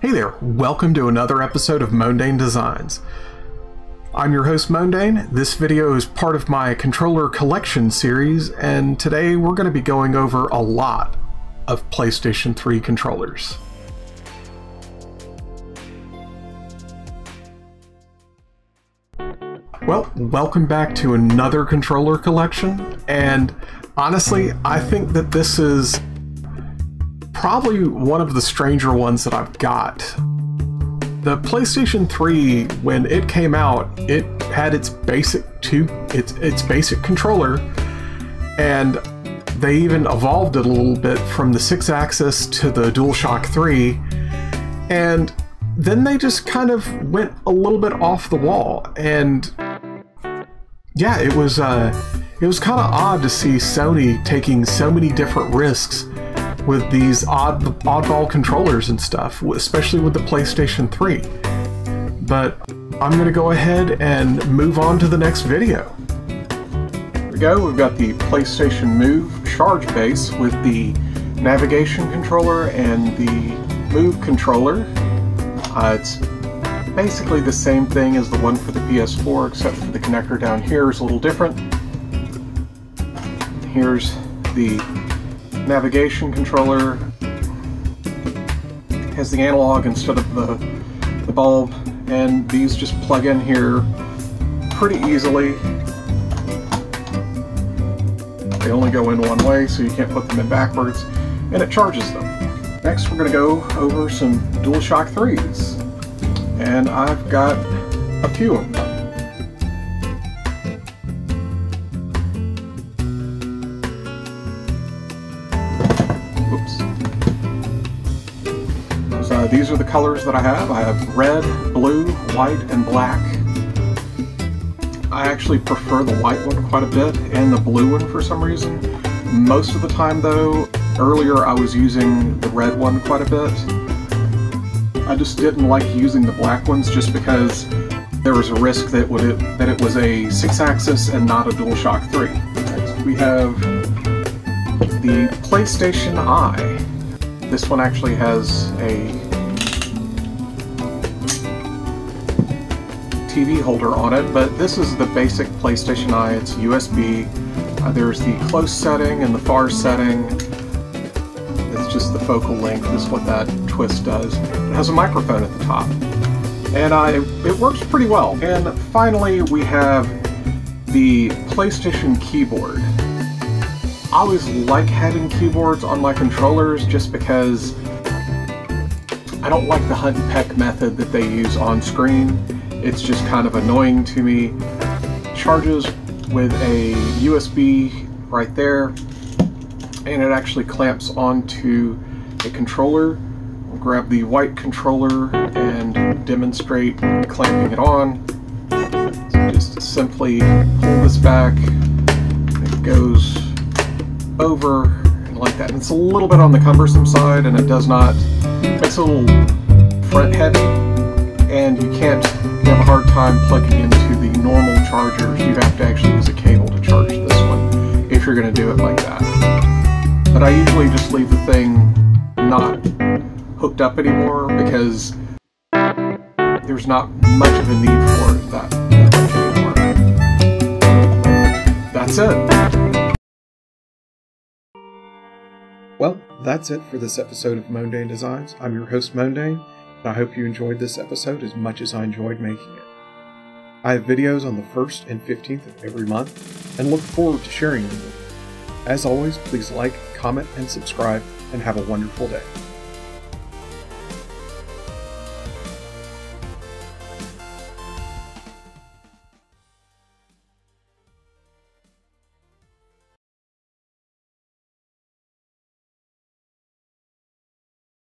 Hey there, welcome to another episode of Moandain Designs. I'm your host Moandain. This video is part of my controller collection series, and today we're going to be going over a lot of PlayStation 3 controllers. Well, welcome back to another controller collection, and honestly, I think that this is probably one of the stranger ones that I've got. The PlayStation 3, when it came out, it had its basic two its its basic controller, and they even evolved it a little bit from the Sixaxis to the DualShock 3, and then they just kind of went a little bit off the wall, and yeah, it was uh, it was kind of odd to see Sony taking so many different risks with these odd oddball controllers and stuff, especially with the PlayStation 3. But I'm going to go ahead and move on to the next video. Here we go, we've got the PlayStation Move charge base with the navigation controller and the Move controller. Uh, it's basically the same thing as the one for the PS4, except for the connector down here is a little different. Here's the navigation controller has the analog instead of the, the bulb and these just plug in here pretty easily. They only go in one way so you can't put them in backwards and it charges them. Next we're going to go over some DualShock 3s and I've got a few of them. These are the colors that I have. I have red, blue, white, and black. I actually prefer the white one quite a bit and the blue one for some reason. Most of the time though, earlier I was using the red one quite a bit. I just didn't like using the black ones just because there was a risk that, would it, that it was a Sixaxis and not a DualShock 3. Next we have the PlayStation Eye. This one actually has a TV holder on it, but this is the basic PlayStation Eye. It's USB. Uh, there's the close setting and the far setting. It's just the focal length is what that twist does. It has a microphone at the top. And I, it works pretty well. And finally, we have the PlayStation keyboard. I always like having keyboards on my controllers just because I don't like the hunt and peck method that they use on screen. It's just kind of annoying to me. Charges with a USB right there, and it actually clamps onto a controller. I'll grab the white controller and demonstrate clamping it on. So just simply pull this back, it goes over and like that. And it's a little bit on the cumbersome side, and it does not, it's a little front heavy, and you can't you have a hard time plugging into the normal chargers, you have to actually use a cable to charge this one if you're going to do it like that. But I usually just leave the thing not hooked up anymore because there's not much of a need for it that, that. That's it. Well, that's it for this episode of Moandain Designs. I'm your host, Moandain. I hope you enjoyed this episode as much as I enjoyed making it. I have videos on the 1st and 15th of every month and look forward to sharing them with you. As always, please like, comment, and subscribe, and have a wonderful day.